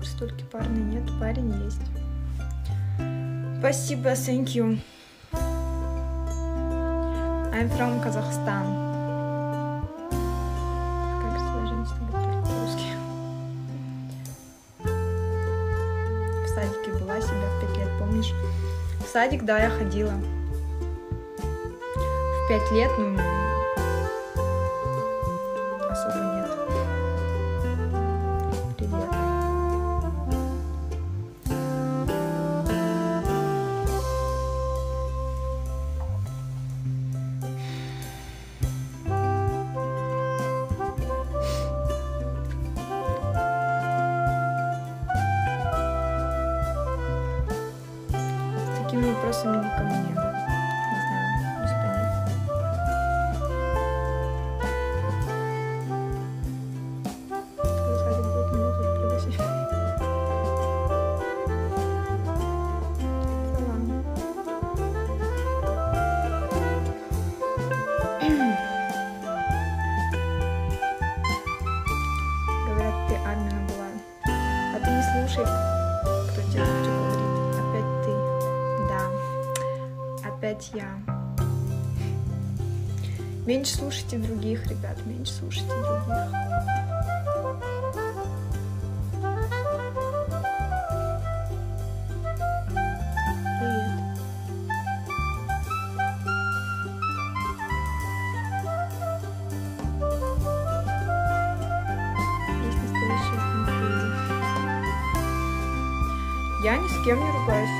Крестульки парня нет, парень есть. Спасибо, thank you. I'm from Kazakhstan. Садике была себя в пять лет, помнишь? В садик, да, я ходила. В пять лет, ну, Dios único Опять я. Меньше слушайте других, ребят, меньше слушайте других. Я ни с кем не ругаюсь.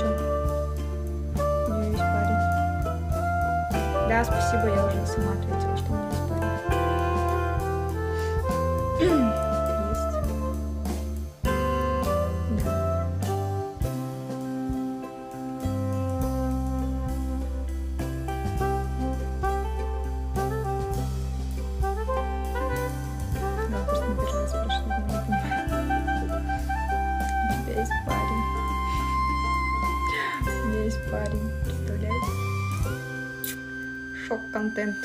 Чё? У неё есть парень. Да, спасибо, я уже сама ответила, парень, представляете? Шок-контент.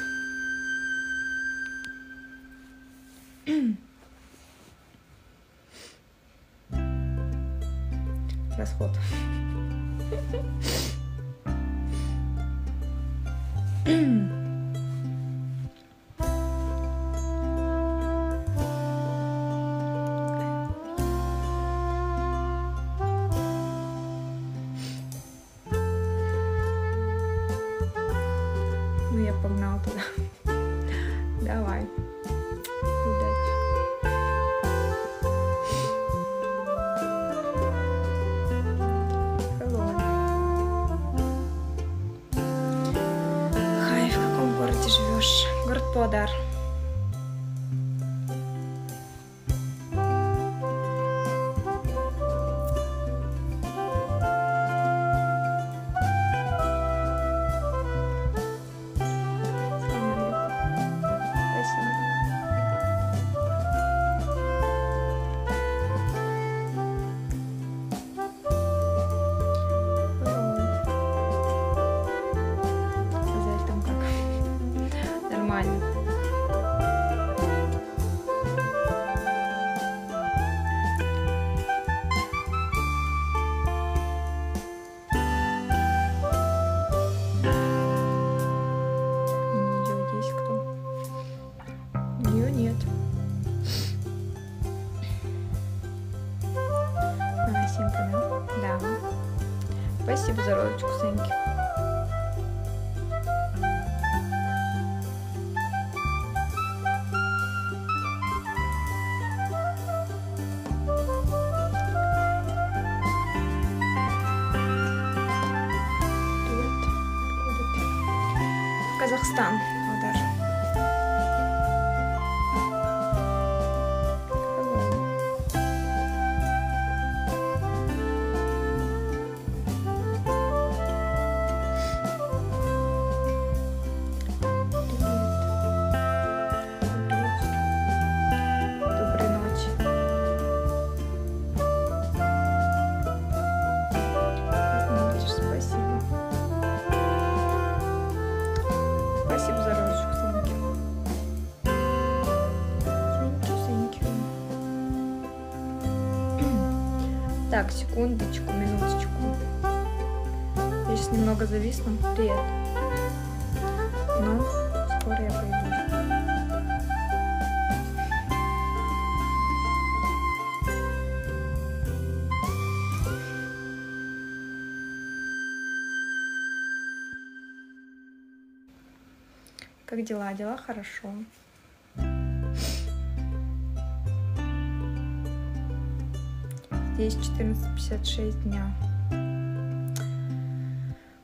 Расход. Ну, погнал туда. Давай. Удачи. Hello. Хай, в каком городе живешь? Город Подар. Да. Спасибо за розочку, Сеньки. Казахстан, Так, секундочку, минуточку. Я сейчас немного зависну. Привет. Ну, скоро я появлюсь. Как дела? Дела хорошо. Здесь 14.56 дня.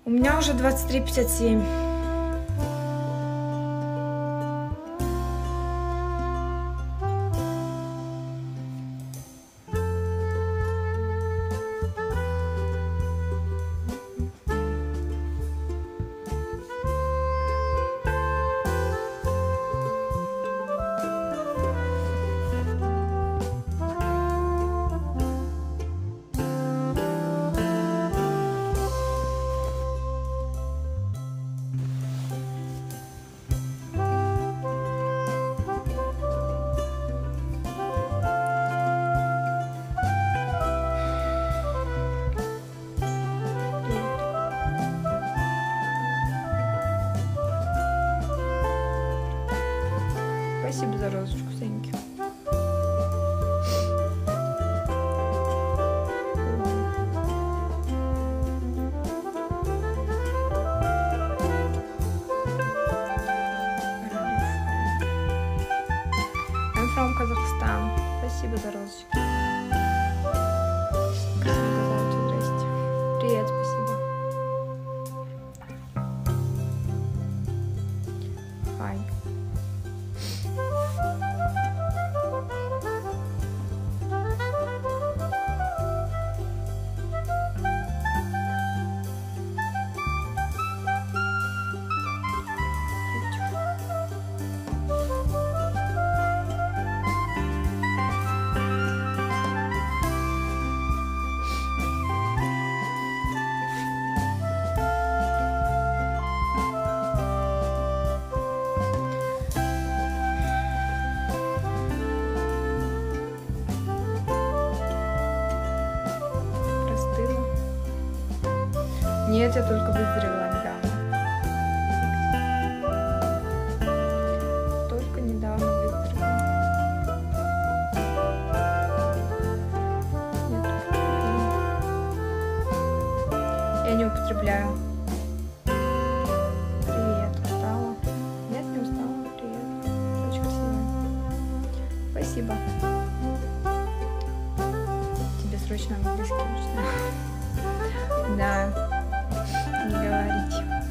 У меня уже 23.57. Спасибо за розочку, Сеньки. I'm from Kazakhstan. Спасибо за розочки. Привет, спасибо. Хай. Нет, я только выздоровела недавно. Только недавно выздоровела. Нет, Я не употребляю. Привет, устала? Нет, не устала. Привет. Очень красиво. Спасибо. Тебе срочно английский нужно. Да не говорить